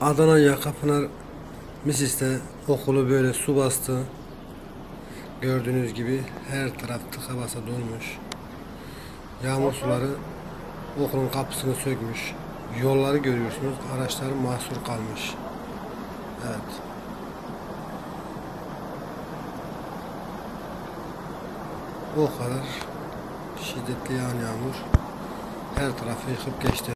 Adana Yakapınar Misis'te okulu böyle su bastı. Gördüğünüz gibi her taraf tıka basa dolmuş. Yağmur suları okulun kapısını sökmüş. Yolları görüyorsunuz. Araçlar mahsur kalmış. Evet. O kadar şiddetli yağan yağmur her tarafı yıkıp geçti.